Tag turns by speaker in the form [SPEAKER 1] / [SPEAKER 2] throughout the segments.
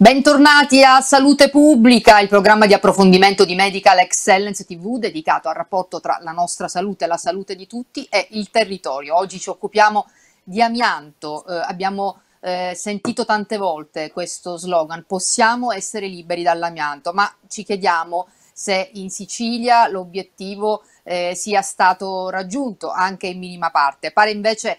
[SPEAKER 1] Bentornati a Salute Pubblica, il programma di approfondimento di Medical Excellence TV dedicato al rapporto tra la nostra salute e la salute di tutti e il territorio. Oggi ci occupiamo di amianto, eh, abbiamo eh, sentito tante volte questo slogan, possiamo essere liberi dall'amianto, ma ci chiediamo se in Sicilia l'obiettivo eh, sia stato raggiunto anche in minima parte. Pare invece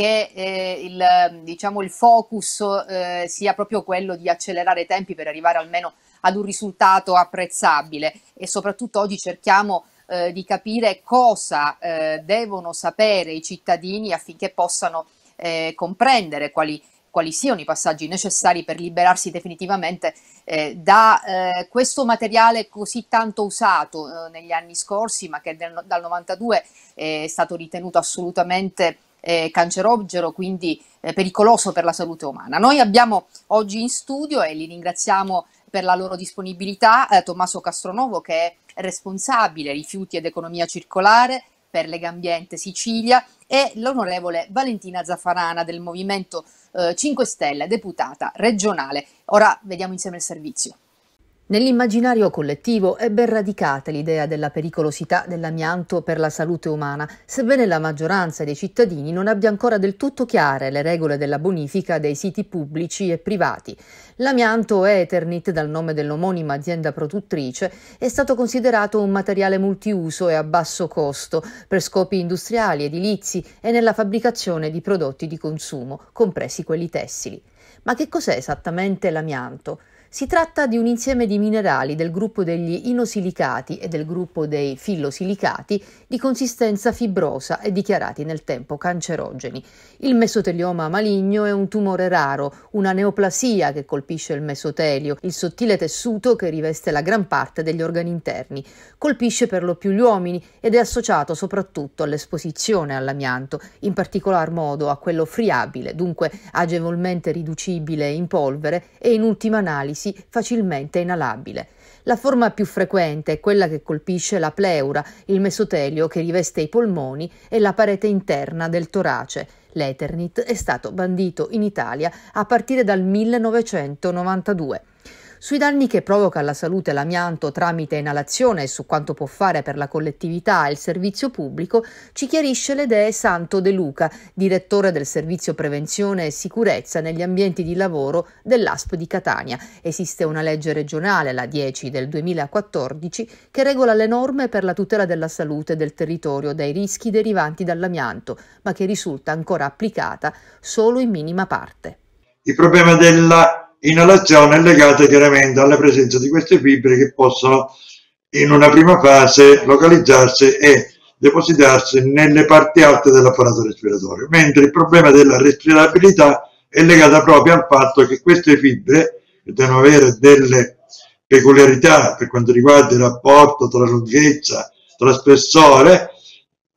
[SPEAKER 1] che eh, il, diciamo, il, focus eh, sia proprio quello di accelerare i tempi per arrivare almeno ad un risultato apprezzabile. E soprattutto oggi cerchiamo eh, di capire cosa eh, devono sapere i cittadini affinché possano eh, comprendere quali, quali, siano i passaggi necessari per liberarsi definitivamente eh, da questo materiale così tanto usato negli anni scorsi ma che del, dal 92 è stato ritenuto assolutamente eh, cancerogeno, quindi eh, pericoloso per la salute umana. Noi abbiamo oggi in studio e li ringraziamo per la loro disponibilità eh, Tommaso Castronovo che è responsabile rifiuti ed economia circolare per Legambiente Sicilia e l'onorevole Valentina Zaffarana del Movimento 5 eh, Stelle, deputata regionale. Ora vediamo insieme il servizio. Nell'immaginario collettivo è ben radicata l'idea della pericolosità dell'amianto per la salute umana, sebbene la maggioranza dei cittadini non abbia ancora del tutto chiare le regole della bonifica dei siti pubblici e privati. L'amianto Eternit, dal nome dell'omonima azienda produttrice, è stato considerato un materiale multiuso e a basso costo per scopi industriali, edilizi e nella fabbricazione di prodotti di consumo, compresi quelli tessili. Ma che cos'è esattamente l'amianto? Si tratta di un insieme di minerali del gruppo degli inosilicati e del gruppo dei fillosilicati di consistenza fibrosa e dichiarati nel tempo cancerogeni. Il mesotelioma maligno è un tumore raro, una neoplasia che colpisce il mesotelio, il sottile tessuto che riveste la gran parte degli organi interni. Colpisce per lo più gli uomini ed è associato soprattutto all'esposizione all'amianto, in particolar modo a quello friabile, dunque agevolmente riducibile in polvere e in ultima analisi analisi facilmente inalabile. La forma più frequente è quella che colpisce la pleura, il mesotelio che riveste i polmoni e la parete interna del torace. L'Eternit è stato bandito in Italia a partire dal 1992. Sui danni che provoca alla salute l'amianto tramite inalazione e su quanto può fare per la collettività e il servizio pubblico ci chiarisce le idee Santo De Luca, direttore del servizio prevenzione e sicurezza negli ambienti di lavoro dell'ASP di Catania. Esiste una legge regionale, la 10 del 2014, che regola le norme per la tutela della salute del territorio dai rischi derivanti dall'amianto, ma che risulta ancora applicata solo in minima parte.
[SPEAKER 2] Il problema della inalazione è legata chiaramente alla presenza di queste fibre che possono in una prima fase localizzarsi e depositarsi nelle parti alte dell'apparato respiratorio, mentre il problema della respirabilità è legato proprio al fatto che queste fibre devono avere delle peculiarità per quanto riguarda il rapporto tra lunghezza, tra spessore,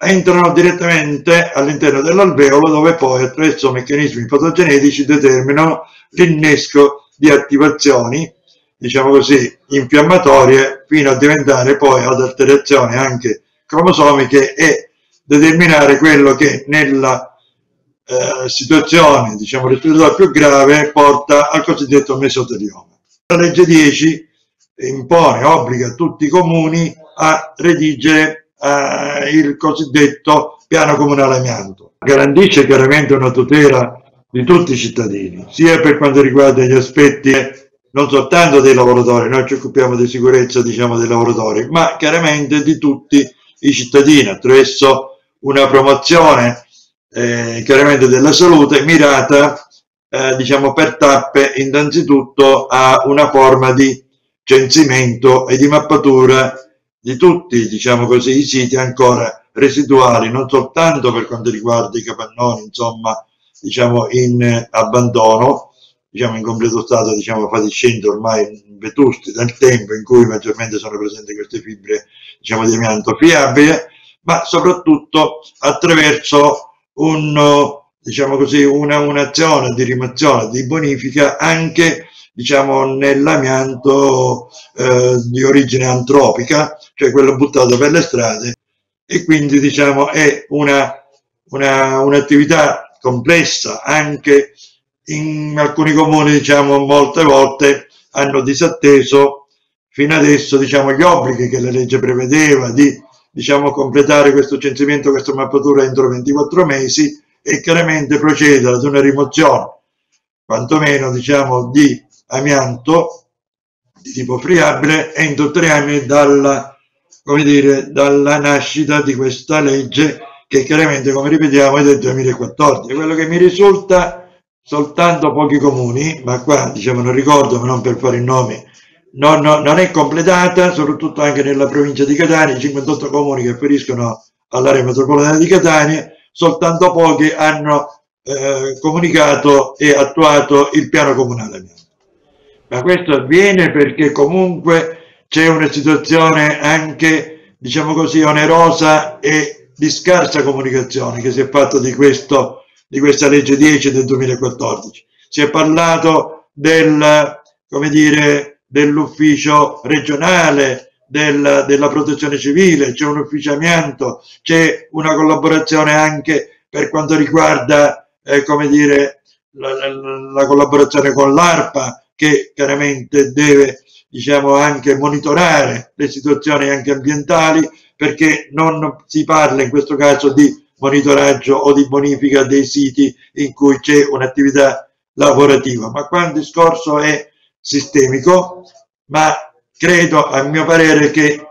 [SPEAKER 2] entrano direttamente all'interno dell'alveolo dove poi attraverso meccanismi fotogenetici determinano l'innesco di attivazioni, diciamo così, infiammatorie fino a diventare poi ad alterazioni anche cromosomiche e determinare quello che nella eh, situazione, diciamo, respiratoria più grave porta al cosiddetto mesotelioma. La legge 10 impone, obbliga tutti i comuni a redigere eh, il cosiddetto piano comunale amianto. Garantisce chiaramente una tutela di tutti i cittadini, sia per quanto riguarda gli aspetti non soltanto dei lavoratori, noi ci occupiamo di sicurezza diciamo, dei lavoratori, ma chiaramente di tutti i cittadini attraverso una promozione eh, chiaramente della salute mirata eh, diciamo per tappe innanzitutto a una forma di censimento e di mappatura di tutti diciamo così i siti ancora residuali non soltanto per quanto riguarda i capannoni insomma diciamo, in abbandono, diciamo, in completo stato diciamo, fatiscenti ormai vetusti dal tempo in cui maggiormente sono presenti queste fibre diciamo, di amianto fiabile, ma soprattutto attraverso un, diciamo così, una, un'azione di rimozione, di bonifica anche diciamo, nell'amianto eh, di origine antropica, cioè quello buttato per le strade, e quindi diciamo, è una, una, un'attività complessa anche in alcuni comuni, diciamo, molte volte hanno disatteso fino adesso, diciamo, gli obblighi che la legge prevedeva di, diciamo, completare questo censimento, questa mappatura entro 24 mesi e chiaramente procedere ad una rimozione, quantomeno, diciamo, di amianto di tipo friabile entro tre anni dalla, dire, dalla nascita di questa legge che chiaramente, come ripetiamo, è del 2014. Quello che mi risulta soltanto pochi comuni, ma qua diciamo non ricordo, ma non per fare i nomi, non, non, è completata, soprattutto anche nella provincia di Catania, 58 comuni che afferiscono all'area metropolitana di Catania, soltanto pochi hanno eh, comunicato e attuato il piano comunale. Ma questo avviene perché comunque c'è una situazione anche, diciamo così, onerosa e di scarsa comunicazione che si è fatta di questo di questa legge 10 del 2014. Si è parlato del, come dire, dell'ufficio regionale, del, della protezione civile, c'è un ufficiamento, c'è una collaborazione anche per quanto riguarda, eh, come dire, la, la, la collaborazione con l'ARPA che chiaramente deve diciamo anche monitorare le situazioni anche ambientali perché non si parla in questo caso di monitoraggio o di bonifica dei siti in cui c'è un'attività lavorativa, ma qua il discorso è sistemico, ma credo a mio parere che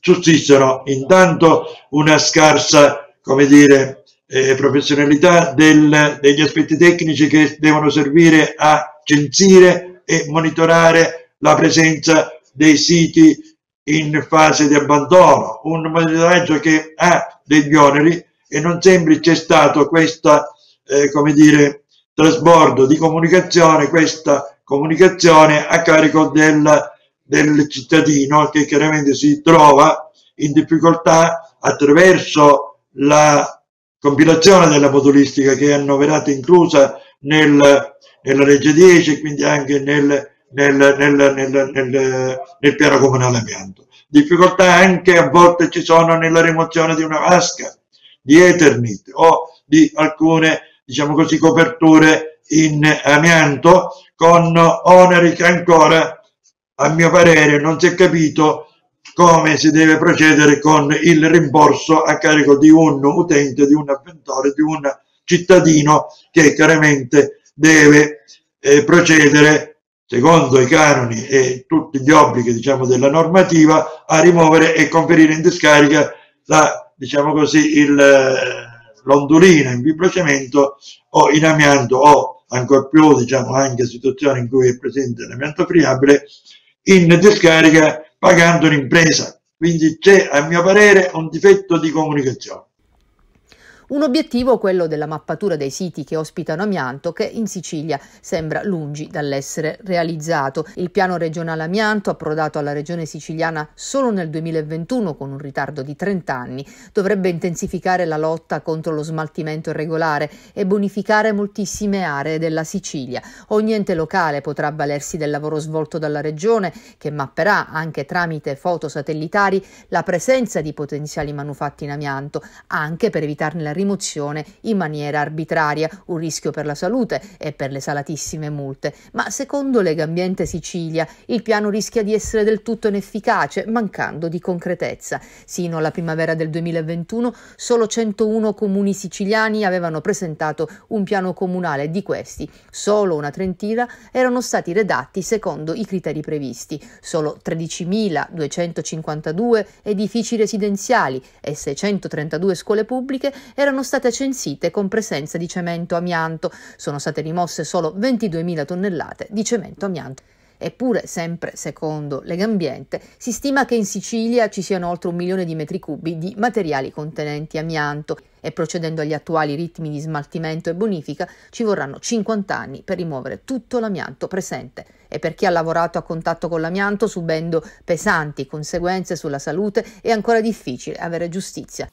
[SPEAKER 2] sussistono intanto una scarsa, come dire, eh, professionalità del, degli aspetti tecnici che devono servire a censire e monitorare la presenza dei siti in fase di abbandono, un monitoraggio che ha degli oneri e non sembri c'è stato questo, eh, come dire, trasbordo di comunicazione, questa comunicazione a carico del, del cittadino che chiaramente si trova in difficoltà attraverso la compilazione della modulistica che è annoverata inclusa nel, nella legge 10 e quindi anche nel, nel, nel, nel piano comunale amianto. Difficoltà anche a volte ci sono nella rimozione di una vasca, di Eternit o di alcune, diciamo così, coperture in amianto con oneri che ancora, a mio parere, non si è capito come si deve procedere con il rimborso a carico di un utente, di un avventore, di un cittadino che chiaramente deve eh, procedere secondo i canoni e tutti gli obblighi diciamo, della normativa a rimuovere e conferire in discarica la diciamo così, il, eh, l'ondulina in fibrocemento o in amianto o ancora più, diciamo, anche situazioni in cui è presente l'amianto friabile, in discarica pagando un'impresa. Quindi c'è, a mio parere, un difetto di comunicazione.
[SPEAKER 3] Un obiettivo, quello della mappatura dei siti che ospitano amianto, che in Sicilia sembra lungi dall'essere realizzato. Il piano regionale amianto, approdato alla regione siciliana solo nel 2021 con un ritardo di 30 anni, dovrebbe intensificare la lotta contro lo smaltimento irregolare e bonificare moltissime aree della Sicilia. Ogni ente locale potrà avvalersi del lavoro svolto dalla regione, che mapperà anche tramite foto satellitari la presenza di potenziali manufatti in amianto, anche per evitarne la rimozione in maniera arbitraria, un rischio per la salute e per le salatissime multe. Ma secondo Legambiente Sicilia il piano rischia di essere del tutto inefficace, mancando di concretezza. Sino alla primavera del 2021 solo 101 comuni siciliani avevano presentato un piano comunale di questi, solo una trentina erano stati redatti secondo i criteri previsti, solo 13.252 edifici residenziali e 632 scuole pubbliche erano erano state censite con presenza di cemento amianto. Sono state rimosse solo 22.000 tonnellate di cemento amianto. Eppure, sempre secondo Legambiente, si stima che in Sicilia ci siano oltre un milione di metri cubi di materiali contenenti amianto e procedendo agli attuali ritmi di smaltimento e bonifica ci vorranno 50 anni per rimuovere tutto l'amianto presente. E per chi ha lavorato a contatto con l'amianto subendo pesanti conseguenze sulla salute è ancora difficile avere giustizia.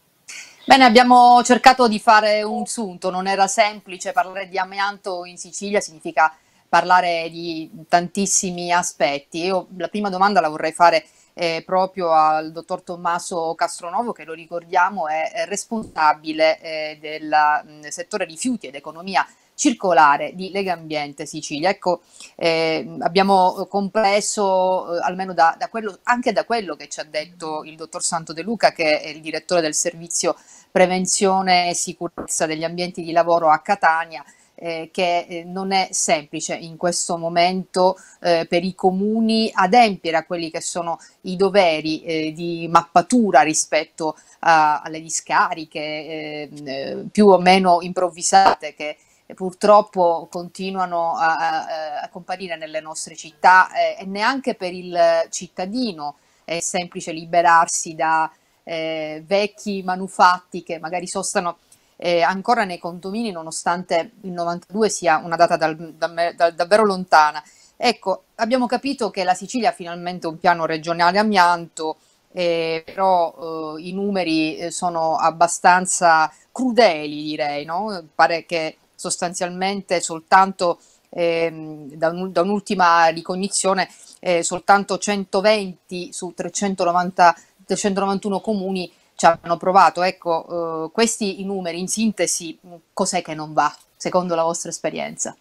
[SPEAKER 3] Bene, abbiamo cercato di fare un sunto, non era semplice parlare di amianto in Sicilia, significa parlare di tantissimi aspetti. Io la prima domanda la vorrei fare eh, proprio al dottor Tommaso Castronovo, che lo ricordiamo è, responsabile eh, del mh, settore rifiuti ed economia
[SPEAKER 1] circolare di Lega Ambiente Sicilia. Ecco, eh, abbiamo compreso, eh, almeno da, da quello, anche da quello che ci ha detto il dottor Santo De Luca, che è il direttore del servizio prevenzione e sicurezza degli ambienti di lavoro a Catania, eh, che eh, non è semplice in questo momento eh, per i comuni adempiere a quelli che sono i doveri eh, di mappatura rispetto a, alle discariche ehm, eh, più o meno improvvisate che purtroppo continuano a, a, comparire nelle nostre città eh, e neanche per il cittadino è semplice liberarsi da eh, vecchi manufatti che magari sostano eh, ancora nei condomini nonostante il 92 sia una data dal, da, da, davvero lontana. Ecco, abbiamo capito che la Sicilia ha finalmente un piano regionale amianto, eh, però eh, i numeri eh, sono abbastanza crudeli direi, no? pare che sostanzialmente soltanto da, un, da, un'ultima ricognizione eh, soltanto 120 su 390, 391 comuni ci hanno provato. Ecco, eh, questi i numeri in sintesi, cos'è che non va secondo la vostra esperienza?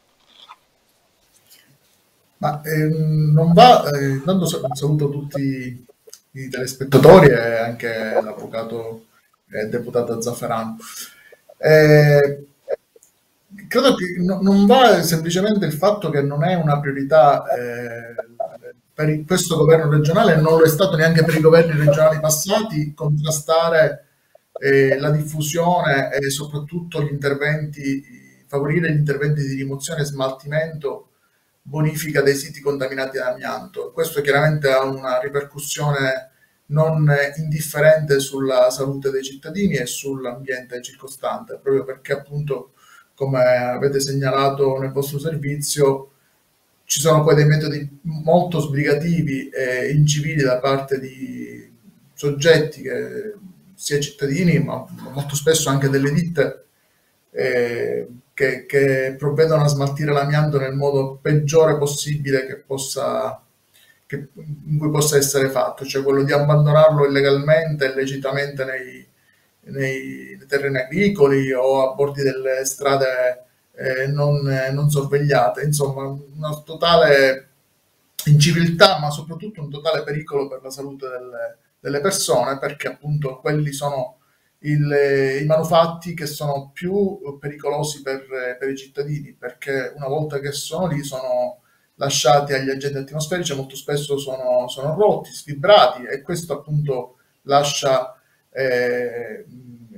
[SPEAKER 4] Ma ehm, non va, eh, intanto saluto tutti i telespettatori e anche l'avvocato e deputato Zafferano. Eh, credo che no, non va semplicemente il fatto che non è una priorità eh, per questo governo regionale, non lo è stato neanche per i governi regionali passati, contrastare eh, la diffusione e soprattutto gli interventi, favorire gli interventi di rimozione smaltimento, bonifica dei siti contaminati da amianto. Questo chiaramente ha una ripercussione non indifferente sulla salute dei cittadini e sull'ambiente circostante, proprio perché appunto come avete segnalato nel vostro servizio, ci sono poi dei metodi molto sbrigativi e incivili da parte di soggetti che sia cittadini, ma molto spesso anche delle ditte eh, che, che, provvedono a smaltire l'amianto nel modo peggiore possibile che possa, che, in cui possa essere fatto, cioè quello di abbandonarlo illegalmente e illecitamente nei, nei terreni agricoli o a bordi delle strade eh, non, eh, non, sorvegliate, insomma una totale inciviltà ma soprattutto un totale pericolo per la salute delle, delle persone perché appunto quelli sono il, i manufatti che sono più pericolosi per, per, i cittadini perché una volta che sono lì sono lasciati agli agenti atmosferici molto spesso sono, sono rotti, sfibrati e questo appunto lascia eh,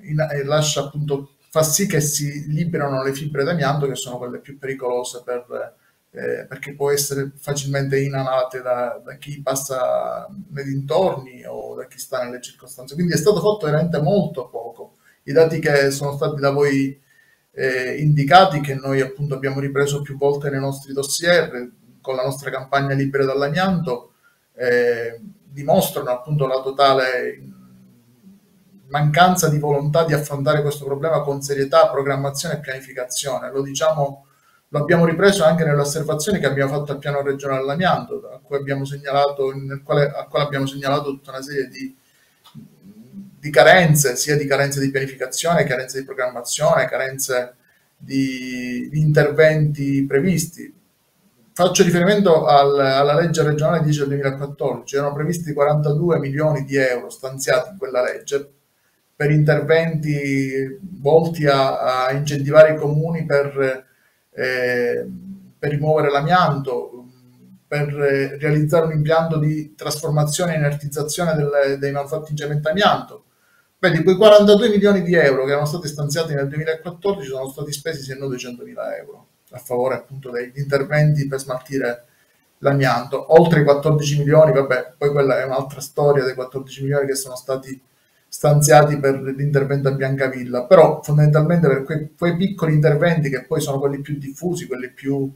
[SPEAKER 4] eh, lascia appunto fa sì che si liberano le fibre d'amianto che sono quelle più pericolose per, eh, perché può essere facilmente inalate da, da, chi passa nei dintorni o da chi sta nelle circostanze. Quindi è stato fatto veramente molto poco. I dati che sono stati da voi eh, indicati, che noi appunto abbiamo ripreso più volte nei nostri dossier con la nostra campagna Libera dall'amianto, eh, dimostrano appunto la totale mancanza di volontà di affrontare questo problema con serietà, programmazione e pianificazione. Lo diciamo, lo abbiamo ripreso anche nelle osservazioni che abbiamo fatto al piano regionale dell'amianto, a cui abbiamo segnalato, quale, al quale abbiamo segnalato tutta una serie di, di carenze, sia di carenze di pianificazione, carenze di programmazione, carenze di, di interventi previsti. Faccio riferimento al, alla legge regionale 10 del 2014, erano previsti 42 milioni di euro stanziati in quella legge per interventi volti a, a incentivare i comuni per, eh, per rimuovere l'amianto, per realizzare un impianto di trasformazione e inertizzazione delle, dei cemento amianto. Beh, quei 42 milioni di euro che erano stati stanziati nel 2014 sono stati spesi se non 200 mila euro a favore appunto degli interventi per smaltire l'amianto. Oltre i 14 milioni, vabbè, poi quella è un'altra storia dei 14 milioni che sono stati stanziati per l'intervento a Biancavilla, però fondamentalmente per quei, quei, piccoli interventi che poi sono quelli più diffusi, quelli più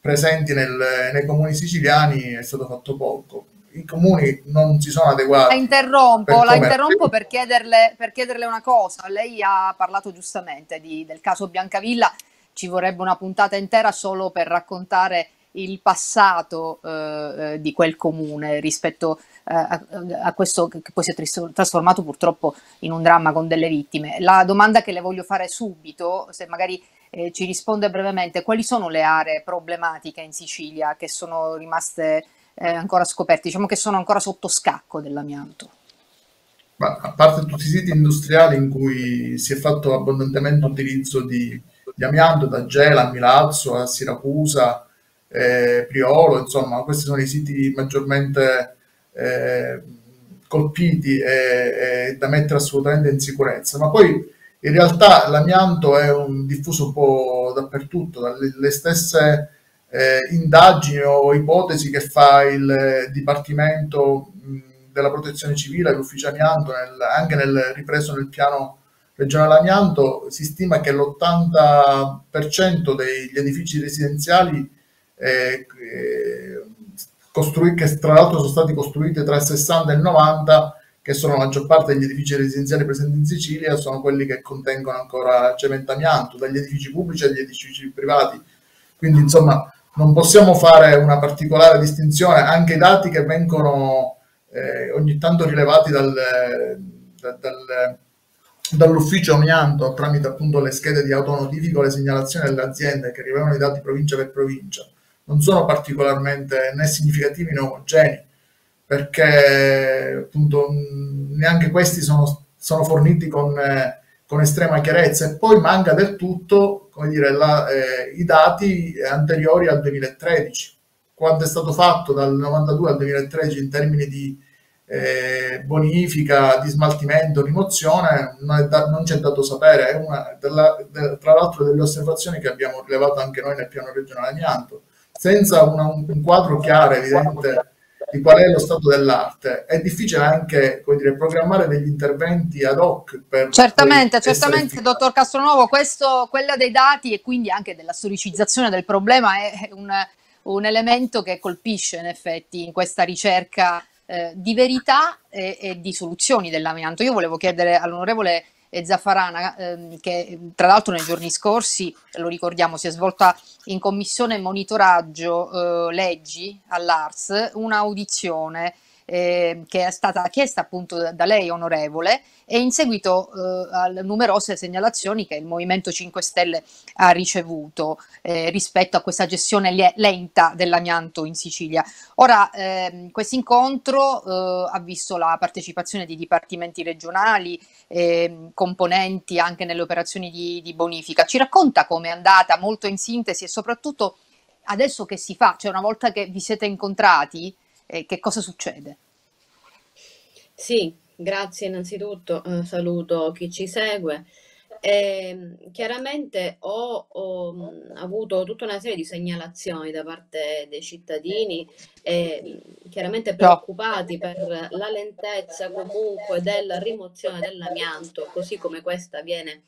[SPEAKER 4] presenti nel, nei comuni siciliani è stato fatto poco. I comuni non si sono adeguati.
[SPEAKER 1] La interrompo, per la interrompo per, chiederle, per chiederle una cosa. Lei ha parlato giustamente di, del caso Biancavilla, ci vorrebbe una puntata intera solo per raccontare il passato eh, eh, di quel comune rispetto a, a, questo che poi si è trasformato purtroppo in un dramma con delle vittime. La domanda che le voglio fare subito, se magari eh, ci risponde brevemente quali sono le aree problematiche in Sicilia che sono rimaste eh, ancora scoperte, diciamo che sono ancora sotto scacco dell'amianto.
[SPEAKER 4] Ma a parte tutti i siti industriali in cui si è fatto abbondantemente utilizzo di, di amianto, da Gela a Milazzo a Siracusa, eh, Priolo, insomma, questi sono i siti maggiormente eh, colpiti e, e, da mettere assolutamente in sicurezza. Ma poi in realtà l'amianto è un diffuso un po' dappertutto, dalle stesse eh, indagini o ipotesi che fa il Dipartimento della Protezione Civile, l'Ufficio Amianto, nel, anche nel ripreso nel piano regionale amianto, si stima che l'80% degli edifici residenziali eh, eh, costrui, che tra l'altro sono stati costruiti tra il 60 e il 90, che sono la maggior parte degli edifici residenziali presenti in Sicilia, sono quelli che contengono ancora cemento amianto, dagli edifici pubblici agli edifici privati. Quindi insomma non possiamo fare una particolare distinzione, anche i dati che vengono eh, ogni tanto rilevati dal, dal, dal, dall'ufficio amianto tramite appunto le schede di autonotifico, le segnalazioni delle aziende che rilevano i dati provincia per provincia, non sono particolarmente né significativi né omogenei, perché appunto neanche questi sono, sono forniti con, eh, con, estrema chiarezza. E poi manca del tutto come dire, la, eh, i dati anteriori al 2013 quanto è stato fatto dal 92 al 2013 in termini di eh, bonifica, di smaltimento, rimozione, non, da, non c'è dato sapere, è una della, de, tra l'altro delle osservazioni che abbiamo rilevato anche noi nel piano regionale amianto, senza una, un, quadro chiaro, evidente di qual è lo stato dell'arte. È difficile anche dire, programmare degli interventi ad hoc.
[SPEAKER 1] Certamente, certamente, dottor Castronuovo, questo, quella dei dati e quindi anche della storicizzazione del problema è un un elemento che colpisce in effetti in questa ricerca eh, di verità e, e, di soluzioni dell'amianto. Io volevo chiedere all'onorevole Zaffarana, ehm, che tra l'altro nei giorni scorsi, lo ricordiamo, si è svolta in commissione monitoraggio eh, leggi all'ARS un'audizione eh, che è stata chiesta appunto da, lei, onorevole, e in seguito eh, a numerose segnalazioni che il Movimento 5 Stelle ha ricevuto eh, rispetto a questa gestione le- lenta dell'amianto in Sicilia. Ora, ehm, questo incontro eh, ha visto la partecipazione di dipartimenti regionali, ehm, componenti anche nelle operazioni di, di bonifica. Ci racconta come è andata, molto in sintesi e soprattutto adesso che si fa, cioè una volta che vi siete incontrati, e che cosa succede?
[SPEAKER 5] Sì, grazie innanzitutto, eh, saluto chi ci segue. Eh, chiaramente ho, ho mh, avuto tutta una serie di segnalazioni da parte dei cittadini, eh, chiaramente preoccupati per la lentezza comunque della rimozione dell'amianto, così come questa viene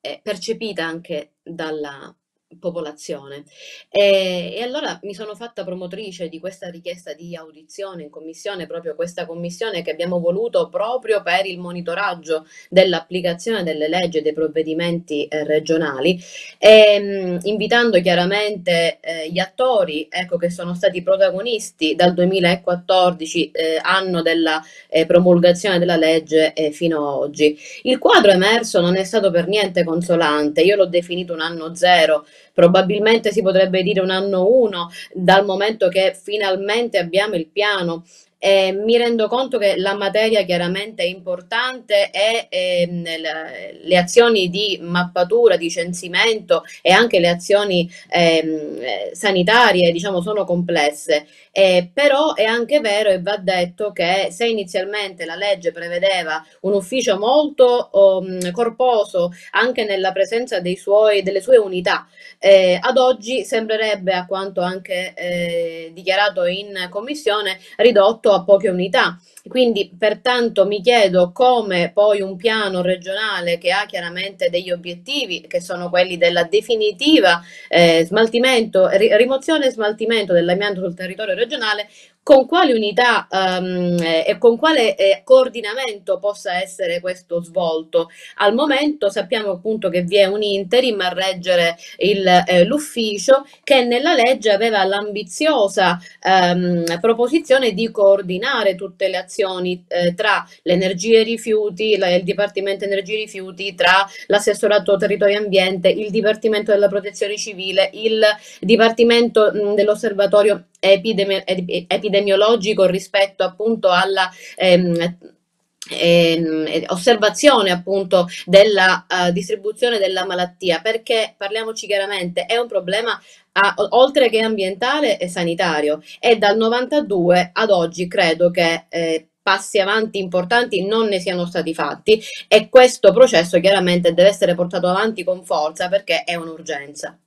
[SPEAKER 5] eh, percepita anche dalla popolazione. E, e, allora mi sono fatta promotrice di questa richiesta di audizione in commissione, proprio questa commissione che abbiamo voluto proprio per il monitoraggio dell'applicazione delle leggi e dei provvedimenti eh, regionali, e, mh, invitando chiaramente eh, gli attori ecco, che sono stati protagonisti dal 2014, eh, anno della eh, promulgazione della legge, eh, fino ad oggi. Il quadro emerso non è stato per niente consolante, io l'ho definito un anno zero probabilmente si potrebbe dire un anno uno, dal momento che finalmente abbiamo il piano eh, mi rendo conto che la materia chiaramente è importante e ehm, le, azioni di mappatura, di censimento e anche le azioni ehm, sanitarie diciamo, sono complesse. Eh, però è anche vero e va detto che se inizialmente la legge prevedeva un ufficio molto um, corposo anche nella presenza suoi, delle sue unità, eh, ad oggi sembrerebbe, a quanto anche eh, dichiarato in commissione, ridotto a poche unità. Quindi pertanto mi chiedo come poi un piano regionale che ha chiaramente degli obiettivi che sono quelli della definitiva eh, smaltimento, ri- rimozione e smaltimento dell'amianto sul territorio regionale con quali unità um, e con quale eh, coordinamento possa essere questo svolto. Al momento sappiamo appunto che vi è un interim a reggere eh, l'ufficio che nella legge aveva l'ambiziosa um, proposizione di coordinare tutte le azioni eh, tra le energie e rifiuti, la, il Dipartimento Energie e Rifiuti, tra l'assessorato territorio e ambiente, il Dipartimento della Protezione Civile, il Dipartimento dell'Osservatorio epidemi- epidemiologico rispetto appunto alla ehm, ehm, osservazione appunto della uh, distribuzione della malattia. Perché parliamoci chiaramente è un problema a, oltre che ambientale e sanitario. E dal 92 ad oggi credo che eh, passi avanti importanti non ne siano stati fatti. E questo processo chiaramente deve essere portato avanti con forza perché è un'urgenza.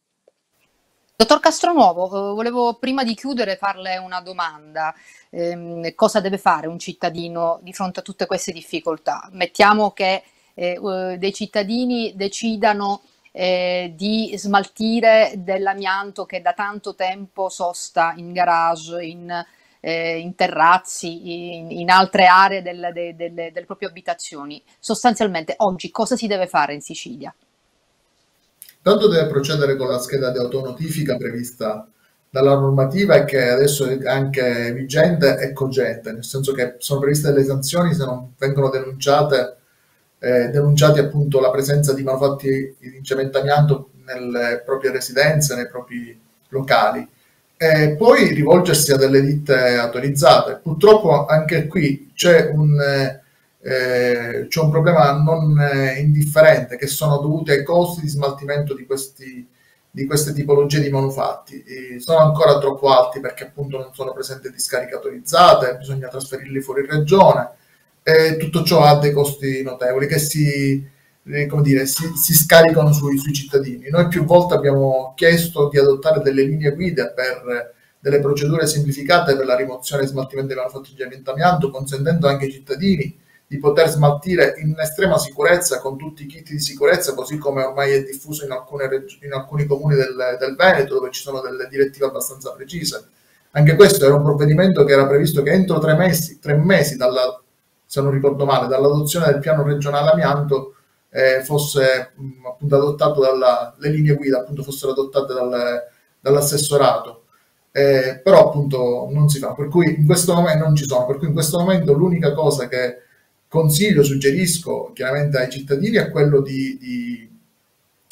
[SPEAKER 1] Dottor Castronuovo, eh, volevo prima di chiudere farle una domanda. Eh, cosa deve fare un cittadino di fronte a tutte queste difficoltà? Mettiamo che eh, dei cittadini decidano eh, di smaltire dell'amianto che da tanto tempo sosta in garage, in, eh, in terrazzi, in, in, altre aree del, de, de, de, delle proprie abitazioni. Sostanzialmente oggi cosa si deve fare in Sicilia?
[SPEAKER 4] Tanto deve procedere con la scheda di autonotifica prevista dalla normativa e che adesso è anche vigente e cogente, nel senso che sono previste delle sanzioni se non vengono denunciate, eh, denunciati appunto la presenza di manufatti di cementamiento nelle proprie residenze, nei propri locali. E poi rivolgersi a delle ditte autorizzate. Purtroppo anche qui c'è un... Eh, eh, c'è un problema non eh, indifferente che sono dovuti ai costi di smaltimento di, questi, di queste tipologie di manufatti. E sono ancora troppo alti perché appunto non sono presenti discariche autorizzate, bisogna trasferirli fuori regione e tutto ciò ha dei costi notevoli che si, eh, dire, si, si scaricano sui, sui, cittadini. Noi più volte abbiamo chiesto di adottare delle linee guida per delle procedure semplificate per la rimozione e smaltimento dei manufatti di amianto, consentendo anche ai cittadini di poter smaltire in estrema sicurezza con tutti i kit di sicurezza, così come ormai è diffuso in, reg- in alcuni comuni del, del, Veneto, dove ci sono delle direttive abbastanza precise. Anche questo era un provvedimento che era previsto che entro tre mesi, tre mesi dalla, se non ricordo male, dall'adozione del piano regionale amianto eh, fosse mh, appunto adottato dalla, le linee guida appunto fossero adottate dal, dall'assessorato. Eh, però appunto non si fa, per cui in questo momento non ci sono, per cui in questo momento l'unica cosa che consiglio, suggerisco chiaramente ai cittadini è quello di, di,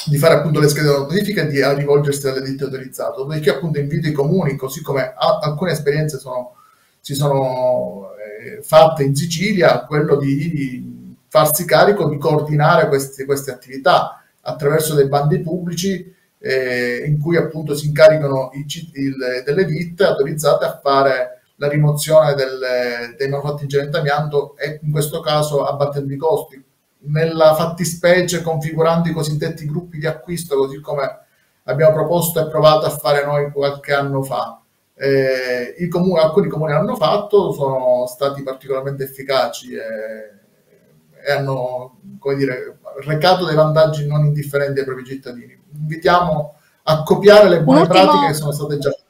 [SPEAKER 4] di fare appunto le schede di notifica e di rivolgersi alle ditte autorizzate, dopodiché appunto invito i comuni, così come a, alcune esperienze sono, si sono eh, fatte in Sicilia, quello di farsi carico di coordinare queste, queste attività attraverso dei bandi pubblici eh, in cui appunto si incaricano i, il, delle ditte autorizzate a fare la rimozione del, dei manufatti ingerenti amianto e in questo caso abbattendo i costi. Nella fattispecie configurando i cosiddetti gruppi di acquisto, così come abbiamo proposto e provato a fare noi qualche anno fa. Eh, comuni, alcuni comuni hanno fatto, sono stati particolarmente efficaci e, e hanno come dire, recato dei vantaggi non indifferenti ai propri cittadini. Invitiamo a copiare le buone ultimo... pratiche che sono state già fatte.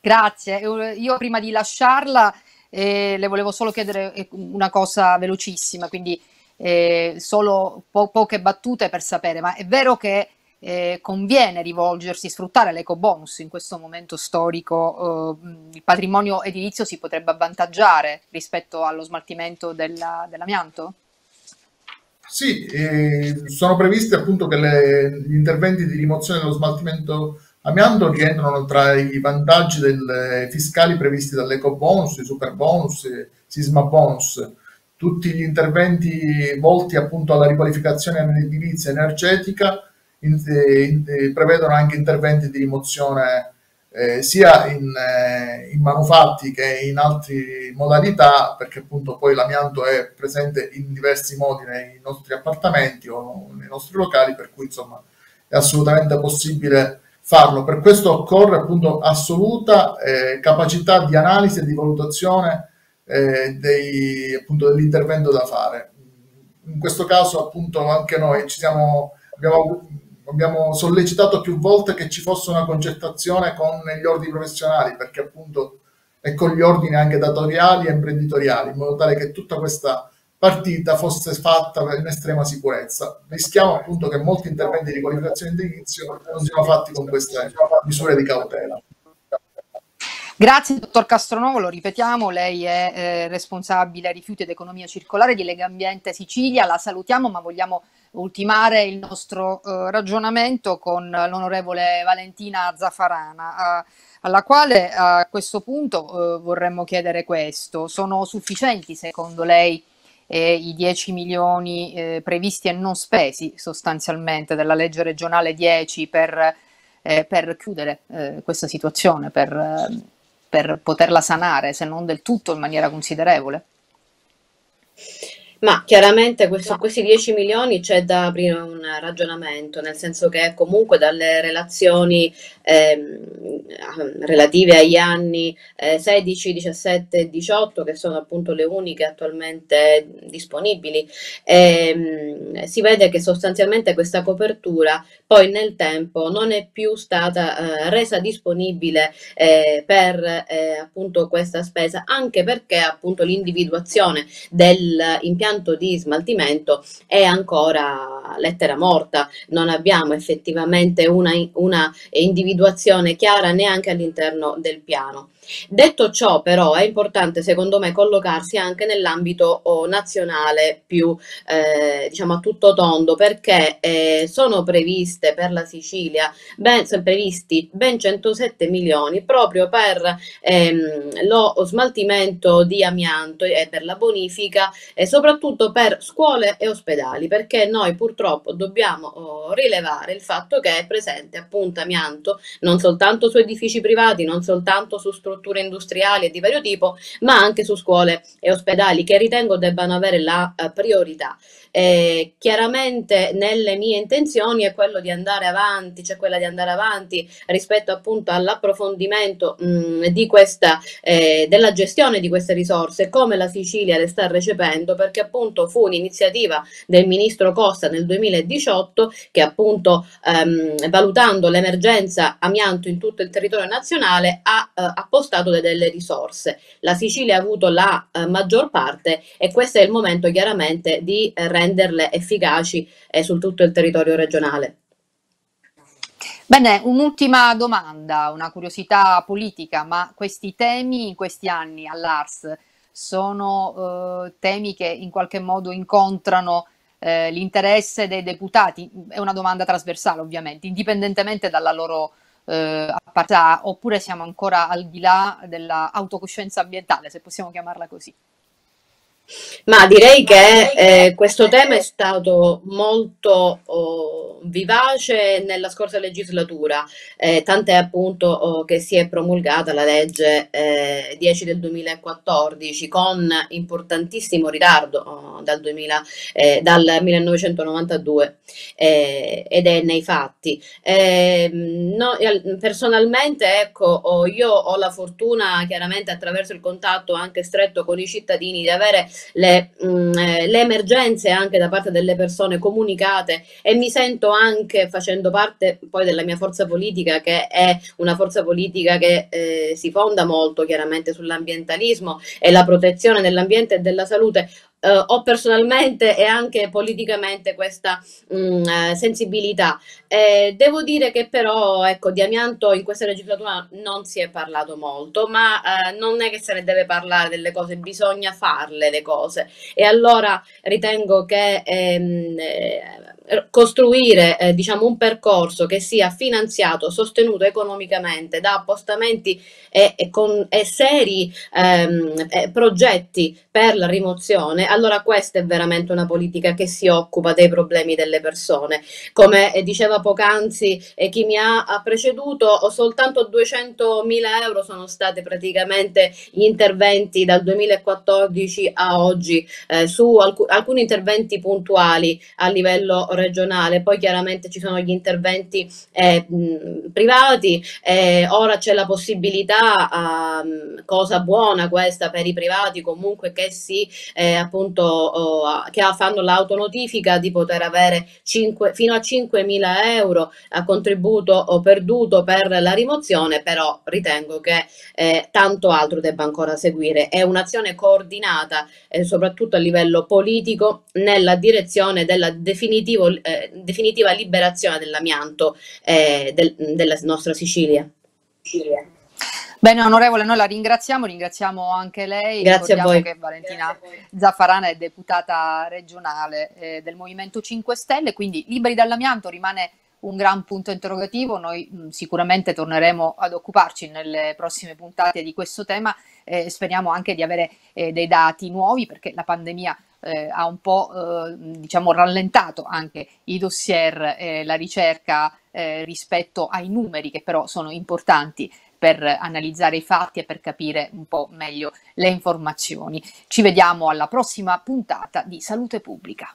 [SPEAKER 1] Grazie. Io prima di lasciarla eh, le volevo solo chiedere eh, una cosa velocissima, quindi eh, solo po- poche battute per sapere, ma è vero che eh, conviene rivolgersi, sfruttare l'eco bonus in questo momento storico, eh, il patrimonio edilizio si potrebbe avvantaggiare rispetto allo smaltimento della, dell'amianto?
[SPEAKER 4] Sì, eh, sono previsti appunto che le, gli interventi di rimozione dello smaltimento Amianto rientrano tra i vantaggi del, fiscali previsti dall'eco bonus, i super bonus, sisma bonus, tutti gli interventi volti appunto alla riqualificazione edilizia energetica in, in, prevedono anche interventi di rimozione eh, sia in, eh, in, manufatti che in altre modalità, perché appunto poi l'amianto è presente in diversi modi nei nostri appartamenti o nei nostri locali, per cui insomma è assolutamente possibile farlo. Per questo occorre appunto assoluta eh, capacità di analisi e di valutazione eh, dell'intervento da fare. In questo caso appunto anche noi ci siamo, abbiamo, abbiamo sollecitato più volte che ci fosse una concertazione con gli ordini professionali perché appunto e con gli ordini anche datoriali e imprenditoriali in modo tale che tutta questa partita fosse fatta in estrema sicurezza. Rischiamo appunto che molti interventi di qualificazione edilizio non siano fatti con queste misure di cautela.
[SPEAKER 1] Grazie dottor Castronovo, lo ripetiamo, lei è eh, responsabile rifiuti ed economia circolare di Lega Ambiente Sicilia, la salutiamo ma vogliamo ultimare il nostro eh, ragionamento con l'onorevole Valentina Zaffarana, eh, alla quale a questo punto eh, vorremmo chiedere questo. Sono sufficienti secondo lei eh, i 10 milioni eh, previsti e non spesi sostanzialmente della legge regionale 10 per, eh, per chiudere questa situazione, per, per poterla sanare, se non del tutto in maniera considerevole?
[SPEAKER 5] Ma chiaramente questo, questi 10 milioni c'è da aprire un ragionamento, nel senso che comunque dalle relazioni ehm, relative agli anni eh, 16, 17 e 18, che sono appunto le uniche attualmente disponibili, ehm, si vede che sostanzialmente questa copertura poi nel tempo non è più stata eh, resa disponibile eh, per eh, appunto questa spesa, anche perché appunto l'individuazione dell'impianto impianto di smaltimento è ancora lettera morta, non abbiamo effettivamente una, una individuazione chiara neanche all'interno del piano. Detto ciò, però, è importante secondo me collocarsi anche nell'ambito nazionale più eh, diciamo a tutto tondo, perché eh, sono previste per la Sicilia ben, previsti ben 107 milioni proprio per ehm, lo smaltimento di amianto e per la bonifica e soprattutto per scuole e ospedali, perché noi purtroppo dobbiamo oh, rilevare il fatto che è presente appunto amianto non soltanto su edifici privati, non soltanto su strutture industriali e di vario tipo, ma anche su scuole e ospedali che ritengo debbano avere la uh, priorità. Eh, chiaramente nelle mie intenzioni è quello di andare avanti, cioè quella di andare avanti rispetto appunto all'approfondimento di questa, eh, della gestione di queste risorse, come la Sicilia le sta recependo, perché appunto fu un'iniziativa del ministro Costa nel 2018 che appunto ehm, valutando l'emergenza amianto in tutto il territorio nazionale ha eh, appostato delle risorse. La Sicilia ha avuto la eh, maggior parte e questo è il momento chiaramente di eh, renderle efficaci eh, su tutto il territorio regionale.
[SPEAKER 1] Bene, un'ultima domanda, una curiosità politica, ma questi temi in questi anni all'ARS sono eh, temi che in qualche modo incontrano eh, l'interesse dei deputati? È una domanda trasversale ovviamente, indipendentemente dalla loro eh, appartenenza, oppure siamo ancora al di là dell'autocoscienza ambientale, se possiamo chiamarla così.
[SPEAKER 5] Ma direi che eh, questo tema è stato molto oh, vivace nella scorsa legislatura, eh, tant'è appunto oh, che si è promulgata la legge eh, 10 del 2014 con importantissimo ritardo oh, dal, 2000, eh, dal 1992 eh, ed è nei fatti. Ehm, no, personalmente ecco, io ho la fortuna chiaramente attraverso il contatto anche stretto con i cittadini di avere le, mh, mm, eh, le emergenze anche da parte delle persone comunicate e mi sento anche facendo parte poi della mia forza politica che è una forza politica che eh, si fonda molto chiaramente sull'ambientalismo e la protezione dell'ambiente e della salute Uh, ho personalmente e anche politicamente questa mh, mm, eh, sensibilità. Eh, devo dire che però ecco, di amianto in questa legislatura non si è parlato molto, ma eh, non è che se ne deve parlare delle cose, bisogna farle le cose. E allora ritengo che ehm, eh, costruire eh, diciamo un percorso che sia finanziato, sostenuto economicamente da appostamenti e, e, con, e seri ehm, eh, progetti per la rimozione, allora questa è veramente una politica che si occupa dei problemi delle persone. Come eh, diceva poc'anzi eh, chi mi ha, ha preceduto, soltanto 200 mila euro sono stati praticamente gli interventi dal 2014 a oggi eh, su alc alcuni interventi puntuali a livello regionale, poi chiaramente ci sono gli interventi eh, privati, eh, ora c'è la possibilità, um, cosa buona questa per i privati comunque che si eh, appunto oh, che fanno l'autonotifica di poter avere 5, fino a 5.000 euro a contributo o perduto per la rimozione, però ritengo che eh, tanto altro debba ancora seguire. È un'azione coordinata eh, soprattutto a livello politico nella direzione della definitivo, eh, definitiva liberazione dell'amianto eh, del, della nostra Sicilia.
[SPEAKER 1] Bene, onorevole, noi la ringraziamo, ringraziamo anche lei.
[SPEAKER 5] Grazie a voi.
[SPEAKER 1] che Valentina Zaffarana è deputata regionale eh, del Movimento 5 Stelle, quindi liberi dall'amianto rimane un gran punto interrogativo. Noi mh, sicuramente torneremo ad occuparci nelle prossime puntate di questo tema. Eh, speriamo anche di avere eh, dei dati nuovi perché la pandemia eh, ha un po' eh, diciamo rallentato anche i dossier, eh, la ricerca eh, rispetto ai numeri che però sono importanti per analizzare i fatti e per capire un po' meglio le informazioni. Ci vediamo alla prossima puntata di Salute Pubblica.